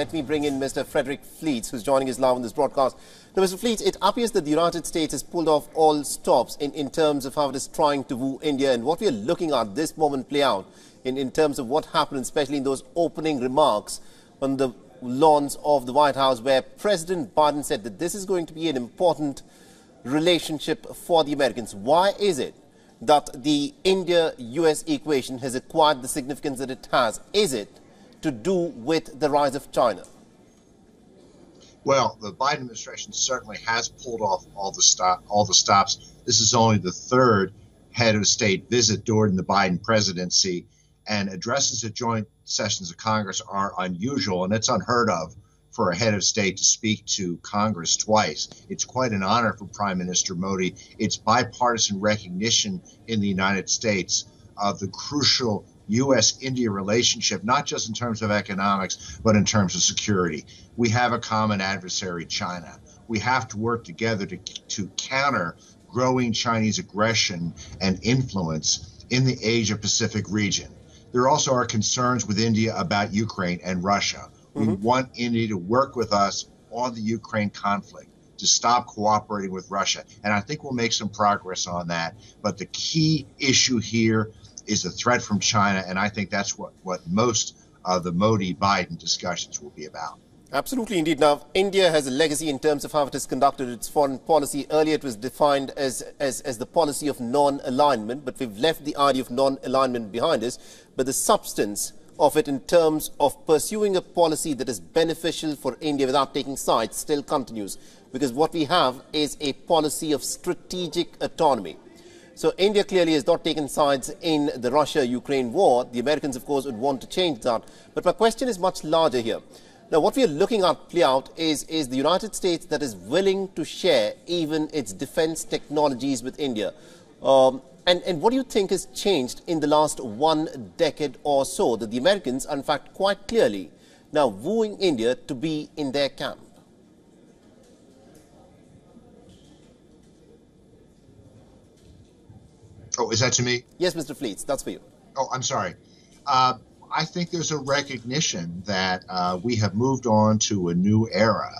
let me bring in Mr. Frederick Fleitz, who's joining us live on this broadcast. Now, Mr. Fleitz, it appears that the United States has pulled off all stops in, in terms of how it is trying to woo India and what we are looking at this moment play out in, in terms of what happened, especially in those opening remarks on the lawns of the White House, where President Biden said that this is going to be an important relationship for the Americans. Why is it that the India-US equation has acquired the significance that it has? Is it to do with the rise of China? Well, the Biden administration certainly has pulled off all the stop, all the stops. This is only the third head of state visit during the Biden presidency, and addresses at joint sessions of Congress are unusual, and it's unheard of for a head of state to speak to Congress twice. It's quite an honor for Prime Minister Modi. It's bipartisan recognition in the United States of the crucial U.S. India relationship, not just in terms of economics, but in terms of security. We have a common adversary, China. We have to work together to, to counter growing Chinese aggression and influence in the Asia Pacific region. There also are concerns with India about Ukraine and Russia. We mm-hmm. want India to work with us on the Ukraine conflict, to stop cooperating with Russia. And I think we'll make some progress on that. But the key issue here is a threat from China. And I think that's what, what most of the Modi Biden discussions will be about. Absolutely, indeed. Now, India has a legacy in terms of how it has conducted its foreign policy. Earlier, it was defined as, as, as the policy of non alignment, but we've left the idea of non alignment behind us. But the substance of it in terms of pursuing a policy that is beneficial for India without taking sides still continues. Because what we have is a policy of strategic autonomy. So India clearly has not taken sides in the Russia-Ukraine war. The Americans, of course, would want to change that. But my question is much larger here. Now, what we are looking at play out is, is the United States that is willing to share even its defense technologies with India. Um, and, and what do you think has changed in the last one decade or so that the Americans are in fact quite clearly now wooing India to be in their camp? Oh, is that to me? Yes, Mr. Fleitz, that's for you. Oh, I'm sorry. Uh, I think there's a recognition that uh, we have moved on to a new era.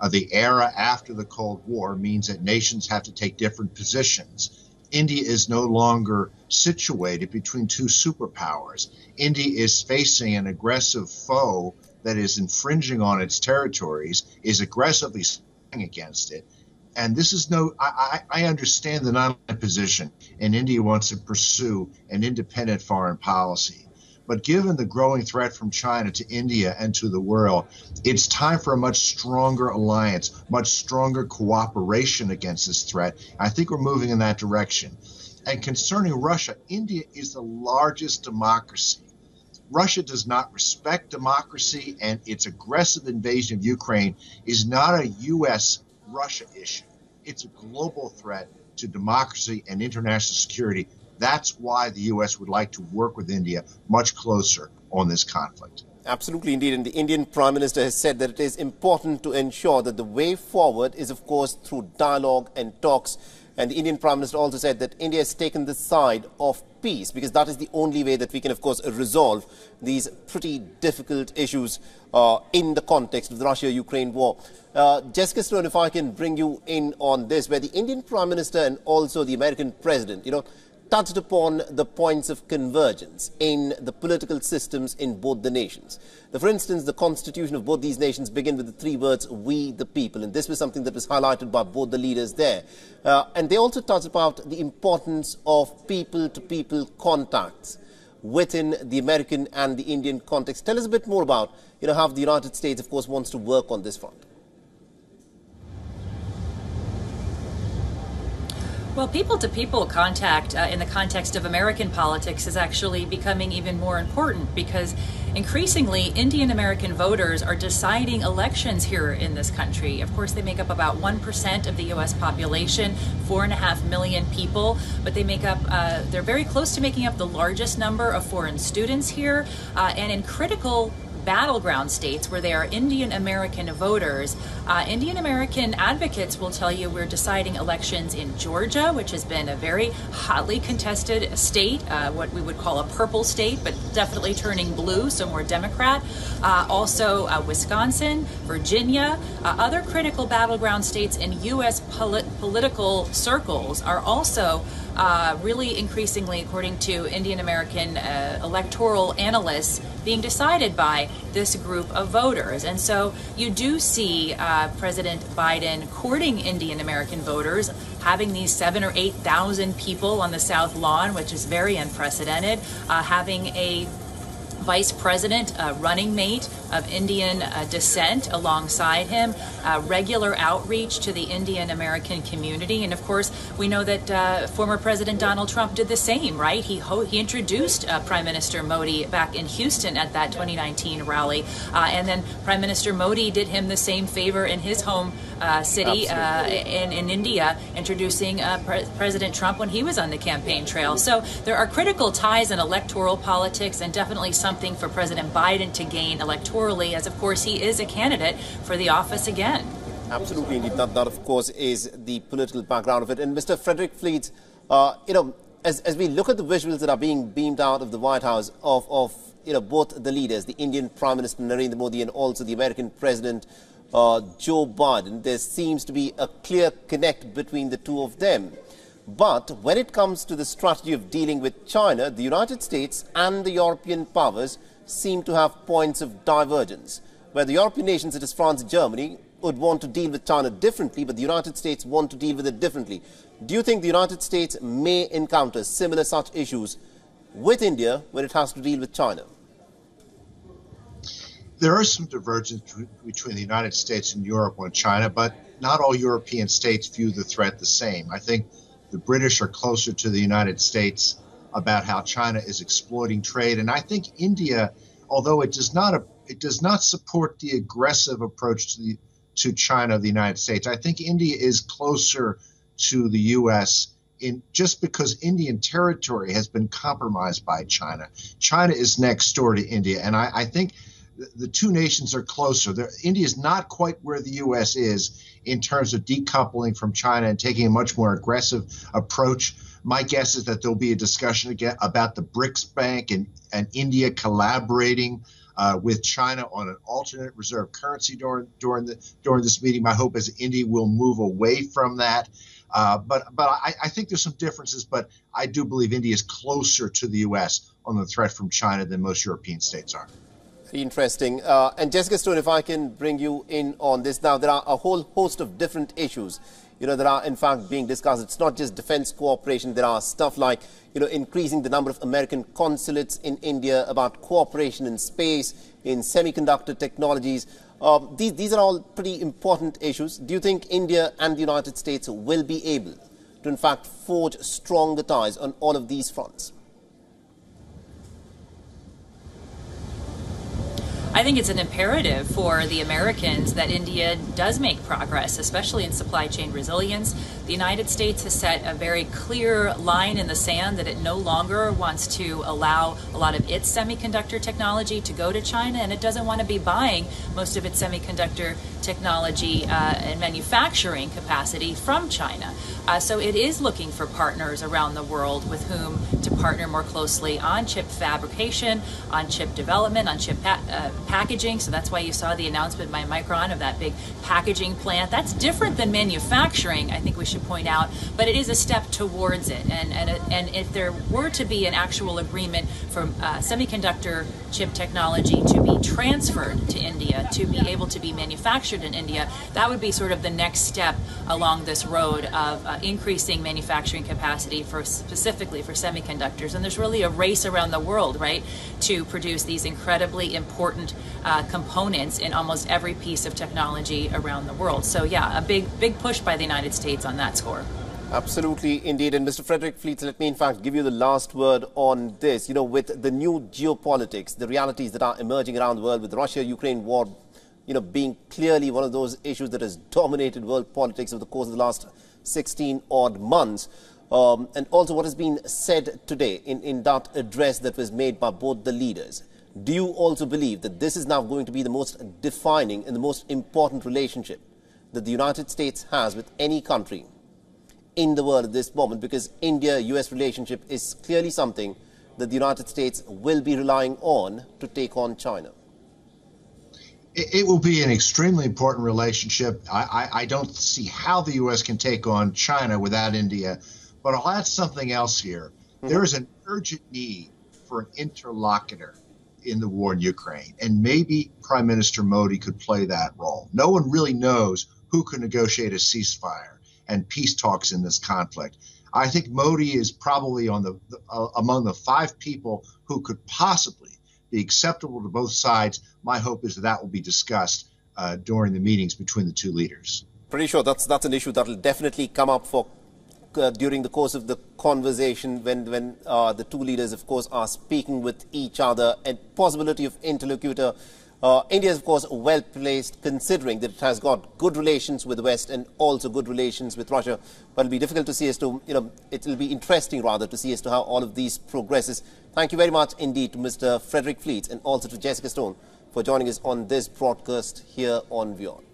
Uh, the era after the Cold War means that nations have to take different positions India is no longer situated between two superpowers. India is facing an aggressive foe that is infringing on its territories, is aggressively against it. And this is no, I, I understand the non-aligned position, and India wants to pursue an independent foreign policy. But given the growing threat from China to India and to the world, it's time for a much stronger alliance, much stronger cooperation against this threat. I think we're moving in that direction. And concerning Russia, India is the largest democracy. Russia does not respect democracy, and its aggressive invasion of Ukraine is not a U.S. Russia issue. It's a global threat to democracy and international security that's why the U.S. would like to work with India much closer on this conflict. Absolutely, indeed. And the Indian Prime Minister has said that it is important to ensure that the way forward is, of course, through dialogue and talks. And the Indian Prime Minister also said that India has taken the side of peace because that is the only way that we can, of course, resolve these pretty difficult issues uh, in the context of the Russia-Ukraine war. Uh, Jessica Stone, if I can bring you in on this, where the Indian Prime Minister and also the American President, you know, touched upon the points of convergence in the political systems in both the nations. for instance, the constitution of both these nations begin with the three words, we the people, and this was something that was highlighted by both the leaders there. Uh, and they also touched about the importance of people-to-people -people contacts within the American and the Indian context. Tell us a bit more about, you know, how the United States, of course, wants to work on this front. Well, people to people contact uh, in the context of American politics is actually becoming even more important because increasingly Indian American voters are deciding elections here in this country. Of course, they make up about 1% of the U.S. population, four and a half million people, but they make up, uh, they're very close to making up the largest number of foreign students here. Uh, and in critical battleground states where they are Indian American voters, uh, Indian American advocates will tell you we're deciding elections in Georgia, which has been a very hotly contested state, uh, what we would call a purple state, but definitely turning blue, so more Democrat. Uh, also, uh, Wisconsin, Virginia, uh, other critical battleground states in U.S. Polit political circles are also uh, really increasingly, according to Indian American uh, electoral analysts, being decided by this group of voters. And so you do see uh, President Biden courting Indian American voters, having these seven or 8,000 people on the South Lawn, which is very unprecedented, uh, having a vice president, uh, running mate of Indian uh, descent alongside him, uh, regular outreach to the Indian American community. And of course, we know that uh, former President Donald Trump did the same, right? He, he introduced uh, Prime Minister Modi back in Houston at that 2019 rally. Uh, and then Prime Minister Modi did him the same favor in his home Uh, city uh, in, in India, introducing uh, Pre President Trump when he was on the campaign trail. So there are critical ties in electoral politics and definitely something for President Biden to gain electorally, as of course he is a candidate for the office again. Absolutely, indeed. That, that of course, is the political background of it. And Mr. Frederick Fleet, uh, you know, as, as we look at the visuals that are being beamed out of the White House of, of you know, both the leaders, the Indian Prime Minister Narendra Modi and also the American President uh, Joe Biden, there seems to be a clear connect between the two of them. But when it comes to the strategy of dealing with China, the United States and the European powers seem to have points of divergence, where the European nations, such as France and Germany, would want to deal with China differently, but the United States want to deal with it differently. Do you think the United States may encounter similar such issues with India when it has to deal with China? There is some divergence between the United States and Europe on China, but not all European states view the threat the same. I think the British are closer to the United States about how China is exploiting trade. And I think India, although it does not it does not support the aggressive approach to the to China the United States, I think India is closer to the U.S. In, just because Indian territory has been compromised by China. China is next door to India, and I, I think the, two nations are closer. India is not quite where the U.S. is in terms of decoupling from China and taking a much more aggressive approach. My guess is that there'll be a discussion again about the BRICS Bank and, and India collaborating uh, with China on an alternate reserve currency during during the during this meeting. My hope is India will move away from that. Uh, but but I, I, think there's some differences. But I do believe India is closer to the U.S. on the threat from China than most European states are. Interesting. Uh, and Jessica Stone, if I can bring you in on this now, there are a whole host of different issues you know, that are in fact being discussed. It's not just defense cooperation. There are stuff like, you know, increasing the number of American consulates in India, about cooperation in space, in semiconductor technologies. Uh, these, these are all pretty important issues. Do you think India and the United States will be able to, in fact, forge stronger ties on all of these fronts? I think it's an imperative for the Americans that India does make progress, especially in supply chain resilience. The United States has set a very clear line in the sand that it no longer wants to allow a lot of its semiconductor technology to go to China, and it doesn't want to be buying most of its semiconductor technology uh, and manufacturing capacity from China. Uh, so it is looking for partners around the world with whom to partner more closely on chip fabrication, on chip development, on chip pa uh, packaging. So that's why you saw the announcement by Micron of that big packaging plant. That's different than manufacturing, I think we should point out, but it is a step towards it. And, and, and if there were to be an actual agreement for uh, semiconductor chip technology to be transferred to India, to be able to be manufactured in India, that would be sort of the next step along this road of uh, increasing manufacturing capacity for specifically for semiconductors. And there's really a race around the world, right, to produce these incredibly important uh, components in almost every piece of technology around the world. So yeah, a big big push by the United States on that score. Absolutely, indeed. And Mr. Frederick Fleitz, let me in fact give you the last word on this. You know, with the new geopolitics, the realities that are emerging around the world with Russia-Ukraine war you know, being clearly one of those issues that has dominated world politics over the course of the last 16 odd months. Um, and also what has been said today in, in that address that was made by both the leaders. do you also believe that this is now going to be the most defining and the most important relationship that the United States has with any country in the world at this moment? Because India-US relationship is clearly something that the United States will be relying on to take on China. It, will be an extremely important relationship. I, I, I don't see how the U.S. can take on China without India. But I'll add something else here. Mm-hmm. There is an urgent need for an interlocutor in the war in Ukraine. And maybe Prime Minister Modi could play that role. No one really knows who can negotiate a ceasefire and peace talks in this conflict. I think Modi is probably on the uh, among the five people who could possibly be acceptable to both sides. My hope is that that will be discussed uh, during the meetings between the two leaders. Pretty sure that's that's an issue that will definitely come up for uh, during the course of the conversation when, when uh, the two leaders, of course, are speaking with each other and possibility of interlocutor. Uh, India is, of course, well placed considering that it has got good relations with the West and also good relations with Russia. But it'll be difficult to see as to, you know, it will be interesting rather to see as to how all of these progresses. Thank you very much indeed to Mr. Frederick Fleet and also to Jessica Stone for joining us on this broadcast here on WION.